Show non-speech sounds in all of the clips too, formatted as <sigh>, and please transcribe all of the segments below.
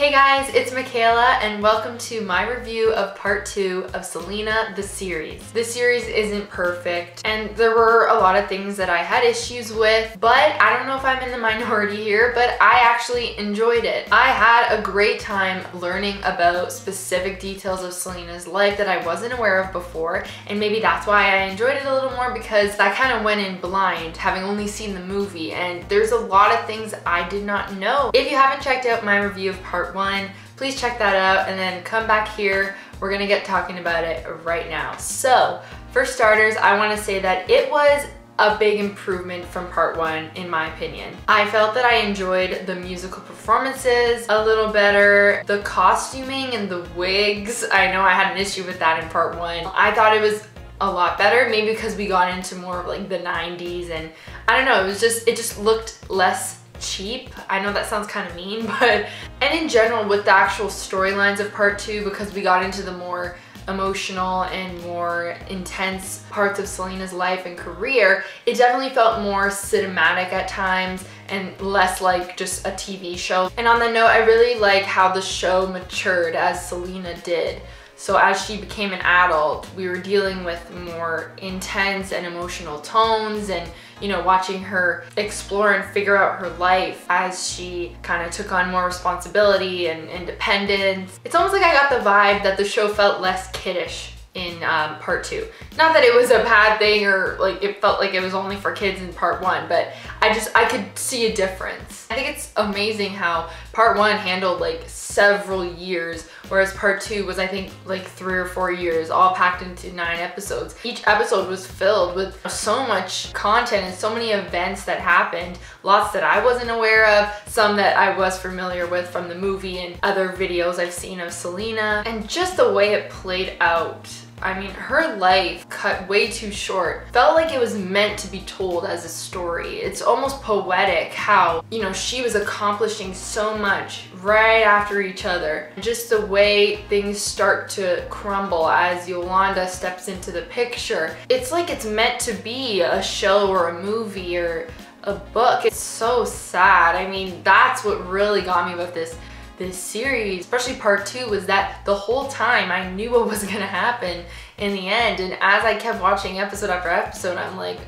Hey guys, it's Mikayla and welcome to my review of part two of Selena the series. The series isn't perfect and there were a lot of things that I had issues with, but I don't know if I'm in the minority here, but I actually enjoyed it. I had a great time learning about specific details of Selena's life that I wasn't aware of before and maybe that's why I enjoyed it a little more because I kind of went in blind having only seen the movie and there's a lot of things I did not know. If you haven't checked out my review of part one, please check that out and then come back here. We're gonna get talking about it right now. So, for starters, I wanna say that it was a big improvement from part one, in my opinion. I felt that I enjoyed the musical performances a little better. The costuming and the wigs, I know I had an issue with that in part one. I thought it was a lot better, maybe because we got into more of like the 90s and I don't know, it was just, it just looked less cheap. I know that sounds kind of mean, <laughs> but, and in general with the actual storylines of part two, because we got into the more emotional and more intense parts of Selena's life and career, it definitely felt more cinematic at times and less like just a TV show. And on the note, I really like how the show matured as Selena did. So as she became an adult, we were dealing with more intense and emotional tones and you know, watching her explore and figure out her life as she kind of took on more responsibility and independence. It's almost like I got the vibe that the show felt less kiddish in um, part two. Not that it was a bad thing or like it felt like it was only for kids in part one, but I just, I could see a difference. I think it's amazing how part one handled like several years, whereas part two was I think like three or four years, all packed into nine episodes. Each episode was filled with so much content and so many events that happened, lots that I wasn't aware of, some that I was familiar with from the movie and other videos I've seen of Selena, and just the way it played out I mean, her life cut way too short. Felt like it was meant to be told as a story. It's almost poetic how, you know, she was accomplishing so much right after each other. Just the way things start to crumble as Yolanda steps into the picture. It's like it's meant to be a show or a movie or a book. It's so sad. I mean, that's what really got me with this this series, especially part two, was that the whole time I knew what was gonna happen in the end. And as I kept watching episode after episode, I'm like,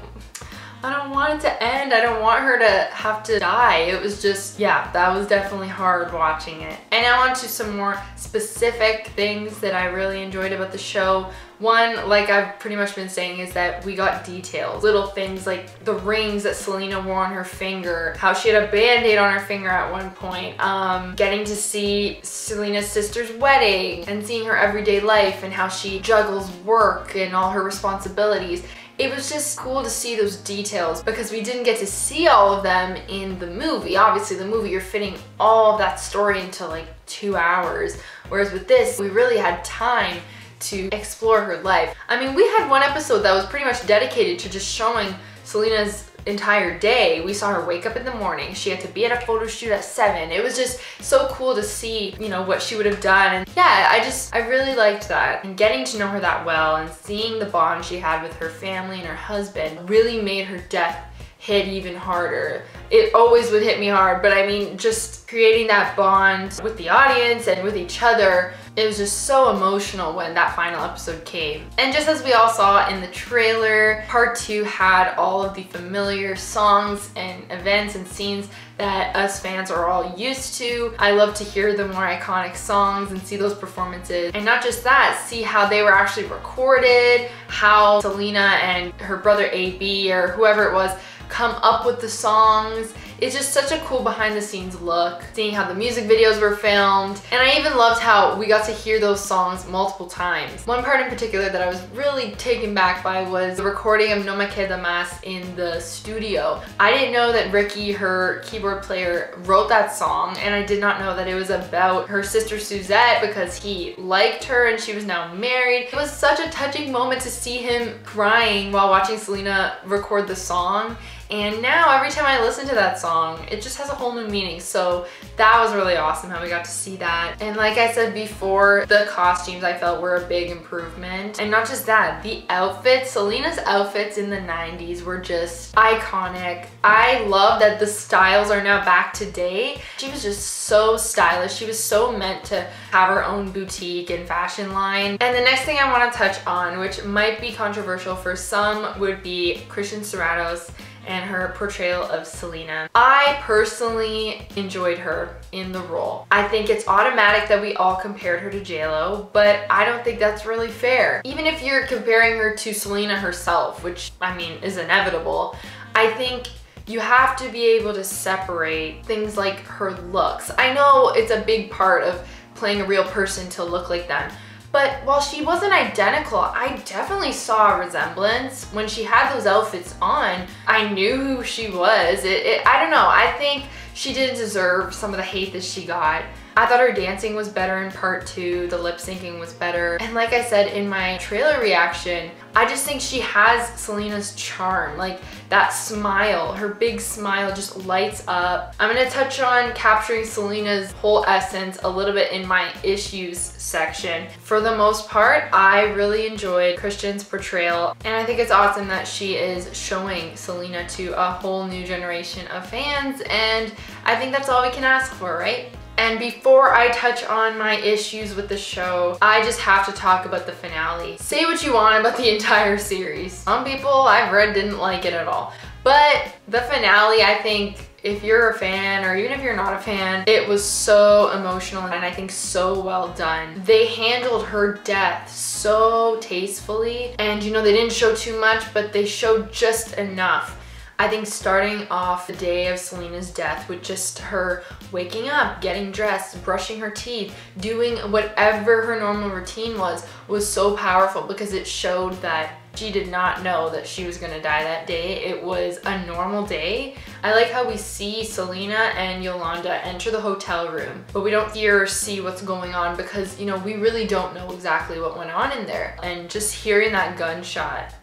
I don't want it to end. I don't want her to have to die. It was just, yeah, that was definitely hard watching it. And now on to some more specific things that I really enjoyed about the show. One, like I've pretty much been saying, is that we got details. Little things like the rings that Selena wore on her finger, how she had a band-aid on her finger at one point, um, getting to see Selena's sister's wedding and seeing her everyday life and how she juggles work and all her responsibilities it was just cool to see those details because we didn't get to see all of them in the movie. Obviously the movie, you're fitting all that story into like two hours. Whereas with this, we really had time to explore her life. I mean, we had one episode that was pretty much dedicated to just showing Selena's entire day. We saw her wake up in the morning. She had to be at a photo shoot at seven. It was just so cool to see, you know, what she would have done. And yeah, I just, I really liked that. And getting to know her that well and seeing the bond she had with her family and her husband really made her death hit even harder. It always would hit me hard, but I mean, just creating that bond with the audience and with each other, it was just so emotional when that final episode came. And just as we all saw in the trailer, part two had all of the familiar songs and events and scenes that us fans are all used to. I love to hear the more iconic songs and see those performances. And not just that, see how they were actually recorded, how Selena and her brother AB or whoever it was come up with the songs. It's just such a cool behind the scenes look, seeing how the music videos were filmed. And I even loved how we got to hear those songs multiple times. One part in particular that I was really taken back by was the recording of No Me Queda Más in the studio. I didn't know that Ricky, her keyboard player, wrote that song and I did not know that it was about her sister Suzette because he liked her and she was now married. It was such a touching moment to see him crying while watching Selena record the song And now every time I listen to that song, it just has a whole new meaning. So that was really awesome how we got to see that. And like I said before, the costumes I felt were a big improvement. And not just that, the outfits, Selena's outfits in the 90s were just iconic. I love that the styles are now back today. She was just so stylish. She was so meant to have her own boutique and fashion line. And the next thing I want to touch on, which might be controversial for some, would be Christian Serratos and her portrayal of Selena. I personally enjoyed her in the role. I think it's automatic that we all compared her to JLo, but I don't think that's really fair. Even if you're comparing her to Selena herself, which I mean is inevitable, I think you have to be able to separate things like her looks. I know it's a big part of playing a real person to look like them, but while she wasn't identical, I definitely saw a resemblance. When she had those outfits on, I knew who she was. It, it, I don't know, I think she didn't deserve some of the hate that she got. I thought her dancing was better in part two, the lip syncing was better. And like I said in my trailer reaction, I just think she has Selena's charm. Like that smile, her big smile just lights up. I'm gonna touch on capturing Selena's whole essence a little bit in my issues section. For the most part, I really enjoyed Christian's portrayal and I think it's awesome that she is showing Selena to a whole new generation of fans and I think that's all we can ask for, right? And before I touch on my issues with the show, I just have to talk about the finale. Say what you want about the <laughs> entire series. Some people I've read didn't like it at all. But the finale, I think, if you're a fan or even if you're not a fan, it was so emotional and I think so well done. They handled her death so tastefully and you know, they didn't show too much, but they showed just enough I think starting off the day of Selena's death with just her waking up, getting dressed, brushing her teeth, doing whatever her normal routine was, was so powerful because it showed that she did not know that she was gonna die that day. It was a normal day. I like how we see Selena and Yolanda enter the hotel room, but we don't hear or see what's going on because, you know, we really don't know exactly what went on in there. And just hearing that gunshot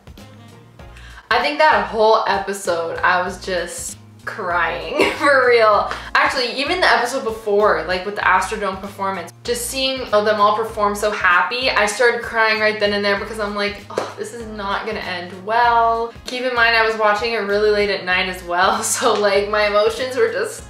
I think that whole episode, I was just crying <laughs> for real. Actually, even the episode before, like with the Astrodome performance, just seeing them all perform so happy, I started crying right then and there because I'm like, oh, this is not gonna end well. Keep in mind, I was watching it really late at night as well, <laughs> so like my emotions were just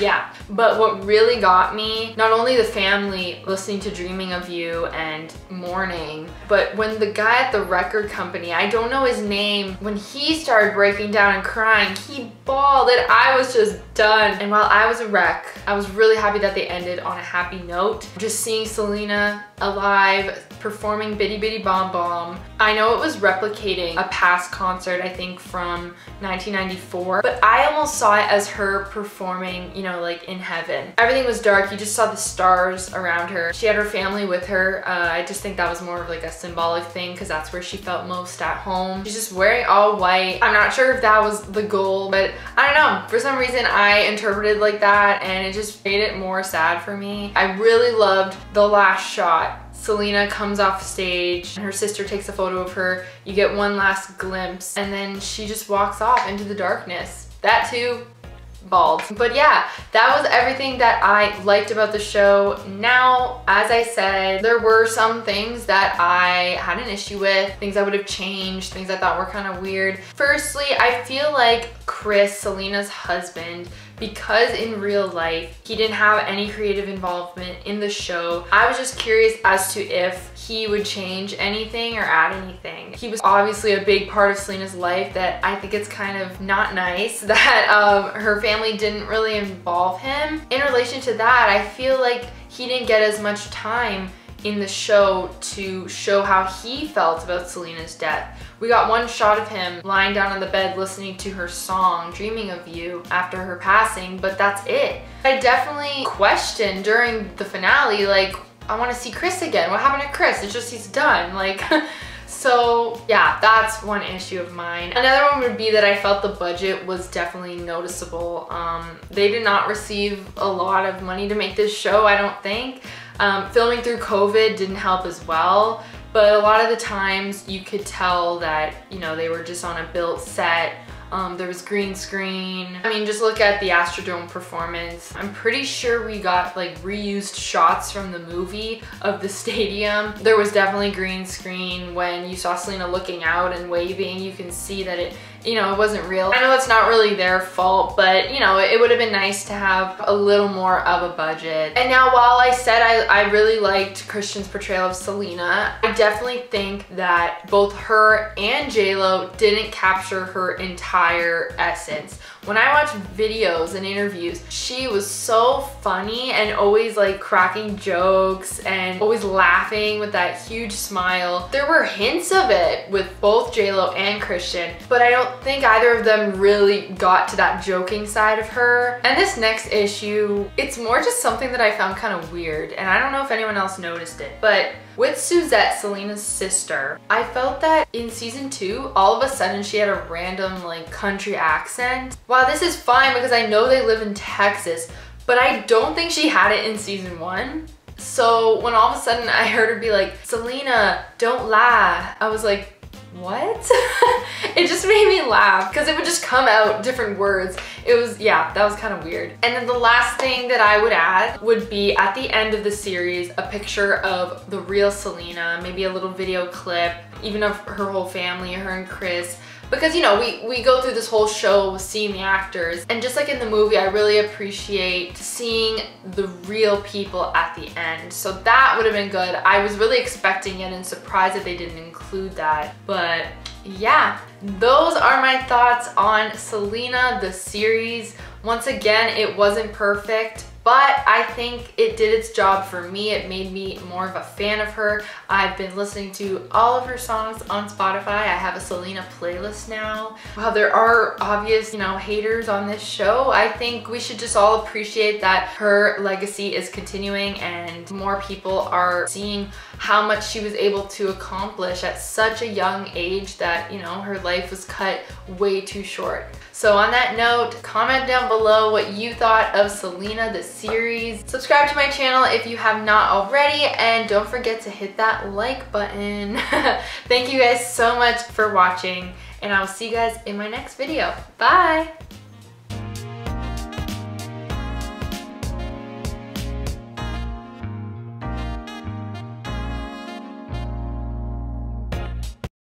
yeah, but what really got me, not only the family listening to Dreaming of You and mourning, but when the guy at the record company, I don't know his name, when he started breaking down and crying, he bawled and I was just done. And while I was a wreck, I was really happy that they ended on a happy note. Just seeing Selena alive, performing Bidi Bidi Bom Bom. I know it was replicating a past concert, I think from 1994, but I almost saw it as her performing, you know, like in heaven. Everything was dark, you just saw the stars around her. She had her family with her. Uh, I just think that was more of like a symbolic thing because that's where she felt most at home. She's just wearing all white. I'm not sure if that was the goal, but I don't know. For some reason, I interpreted like that and it just made it more sad for me. I really loved the last shot Selena comes off stage and her sister takes a photo of her. You get one last glimpse and then she just walks off into the darkness. That too, bawled. But yeah, that was everything that I liked about the show. Now, as I said, there were some things that I had an issue with, things I would have changed, things I thought were kind of weird. Firstly, I feel like Chris, Selena's husband, because in real life, he didn't have any creative involvement in the show. I was just curious as to if he would change anything or add anything. He was obviously a big part of Selena's life that I think it's kind of not nice <laughs> that um, her family didn't really involve him. In relation to that, I feel like he didn't get as much time in the show to show how he felt about Selena's death. We got one shot of him lying down on the bed listening to her song, Dreaming of You, after her passing, but that's it. I definitely questioned during the finale, like, I want to see Chris again. What happened to Chris? It's just he's done. Like, <laughs> so yeah, that's one issue of mine. Another one would be that I felt the budget was definitely noticeable. Um, they did not receive a lot of money to make this show, I don't think. Um, filming through COVID didn't help as well, but a lot of the times you could tell that, you know, they were just on a built set Um, there was green screen. I mean, just look at the Astrodome performance. I'm pretty sure we got like reused shots from the movie of the <laughs> stadium. There was definitely green screen when you saw Selena looking out and waving. You can see that it you know, it wasn't real. I know it's not really their fault, but you know, it would have been nice to have a little more of a budget. And now while I said I, I really liked Christian's portrayal of Selena, I definitely think that both her and J Lo didn't capture her entire essence. When I watch videos and interviews, she was so funny and always like cracking jokes and always laughing with that huge smile. There were hints of it with both JLo and Christian, but I don't think either of them really got to that joking side of her. And this next issue, it's more just something that I found kind of weird, and I don't know if anyone else noticed it, but with Suzette, Selena's sister, I felt that in season two, all of a sudden she had a random like country accent. Wow, this is fine because I know they live in Texas, but I don't think she had it in season one. So when all of a sudden I heard her be like, Selena, don't lie, I was like, what? <laughs> it just made me laugh because it would just come out different words. It was, yeah, that was kind of weird. And then the last thing that I would add would be at the end of the series, a picture of the real Selena, maybe a little video clip, even of her whole family, her and Chris, because you know we we go through this whole show seeing the actors. And just like in the movie I really appreciate seeing the real people at the end. So that would have been good. I was really expecting it and surprised that they didn't include that. But yeah those are my thoughts on Selena the series. Once again it wasn't perfect but I think it did its job for me. It made me more of a fan of her. I've been listening to all of her songs on Spotify. I have a Selena playlist now. While there are obvious, you know, haters on this show, I think we should just all appreciate that her legacy is continuing and more people are seeing how much she was able to accomplish at such a young age that, you know, her life was cut way too short. So on that note, comment down below what you thought of Selena the series. Subscribe to my channel if you have not already and don't forget to hit that like button. <laughs> Thank you guys so much for watching and I will see you guys in my next video. Bye!